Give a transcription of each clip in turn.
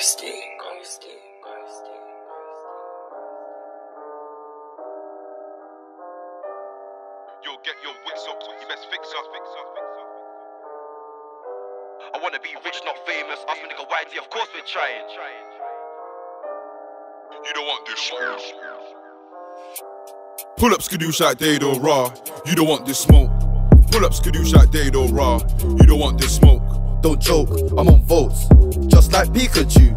Ghosty, ghosty, ghosty. Yo, get your wits up, you best fix up. I wanna be rich, not famous. Ask me nigga YT, of course we're trying. You don't want this smoke. Pull up skadoosh like Dado Raw. You don't want this smoke. Pull up skadoosh like Dado Raw. You don't want this smoke. Don't joke, I'm on votes, just like Pikachu.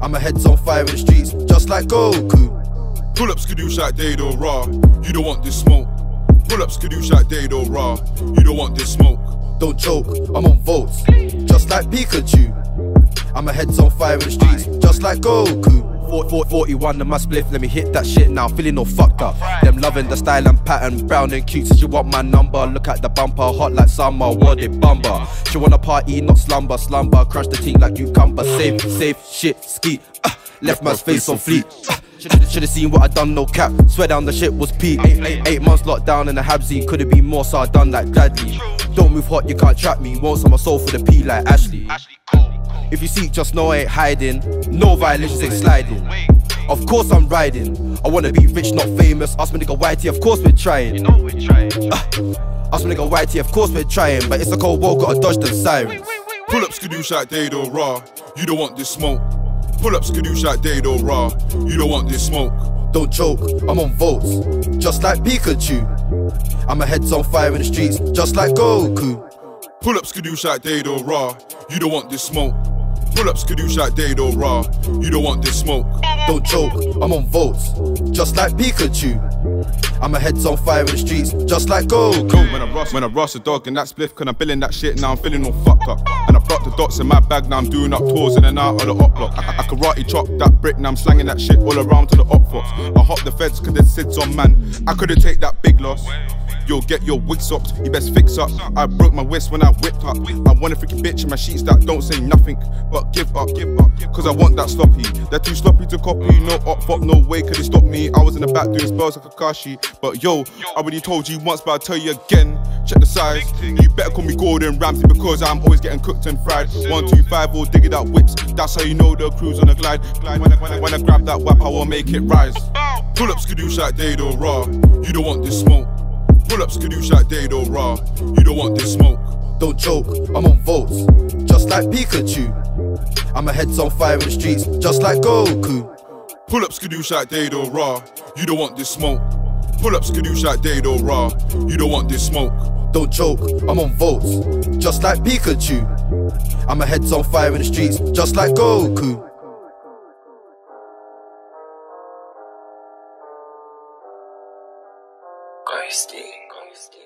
I'm a heads on fire in the streets, just like Goku. Pull up skadoosh like Dado Raw. You don't want this smoke. Pull up skadoosh like Dado Raw. You don't want this smoke. Don't joke, I'm on votes, just like Pikachu. I'm a heads on fire in the streets, just like Goku. 41 in my spliff, let me hit that shit now, feeling all fucked up. Them loving the style and pattern, brown and cute, says you want my number. Look at the bumper, hot like summer, what it bumper. She wanna party, not slumber, slumber, crush the team like cucumber. Safe, safe, shit, ski. Uh, left my face on fleet. Uh, Should've, seen what I done, no cap. Swear down the shit was peak. Eight, eight, months locked down in a Habsy. Could've been more, so I done that Daddy. Don't move hot, you can't trap me. Won't sell my soul for the P like Ashley. Ashley. If you seek, just know I ain't hiding. No violations ain't sliding. Of course I'm riding. I wanna be rich, not famous. Ask my nigga YT, of course we're trying. You know we're trying. Ah. Ask my nigga YT, of course we're trying. But it's a cold world, gotta dodge the sirens. Pull up skadoosh like Dado Raw. You don't want this smoke. Pull up skadoosh like Dado Raw. You don't want this smoke. Don't joke, I'm on votes, just like Pikachu. I'm a heads on fire in the streets, just like Goku. Pull up skadoosh like Dado Raw. You don't want this smoke. Pull up skadoosh like Dado Raw. You don't want this smoke. Don't joke, I'm on votes, just like Pikachu. I'm a heads on fire in the streets, just like. Cool, when I rush, when I rush a dog in that spliff, cause I'm billing that shit now, I'm feeling all fucked up. And I've got the dots in my bag, now I'm doing up tours in and out of the op block. I, I, I karate chop that brick, now I'm slanging that shit all around to the op fox. I hop the feds, cause there's SIDS on man. I couldn't take that big loss. Yo, get your wig socked, you best fix up. I broke my wrist when I whipped up. I want a freaking bitch in my sheets that don't say nothing, but give up, give up. Cause I want that sloppy. They're too sloppy to copy, no up, fuck, no way could it stop me. I was in the back doing spells like Kakashi. But yo, I already told you once, but I'll tell you again. Check the size. You better call me Gordon Ramsay because I'm always getting cooked and fried. One, two, five, all digging out whips. That's how you know the crew's on the glide. glide. When, I, when, I, when I grab that whap, I will make it rise. Pull up skadoosh like Dado Raw. You don't want this smoke. Pull up skadoosh like Dado Raw. You don't want this smoke. Don't joke, I'm on votes, just like Pikachu. I'm a heads on fire in the streets, just like Goku. Pull up skadoosh like Dado Raw. You don't want this smoke. Pull up skadoosh like Dado Raw. You don't want this smoke. Don't joke, I'm on votes, just like Pikachu. I'm a heads on fire in the streets, just like Goku. Ghosty. Christy.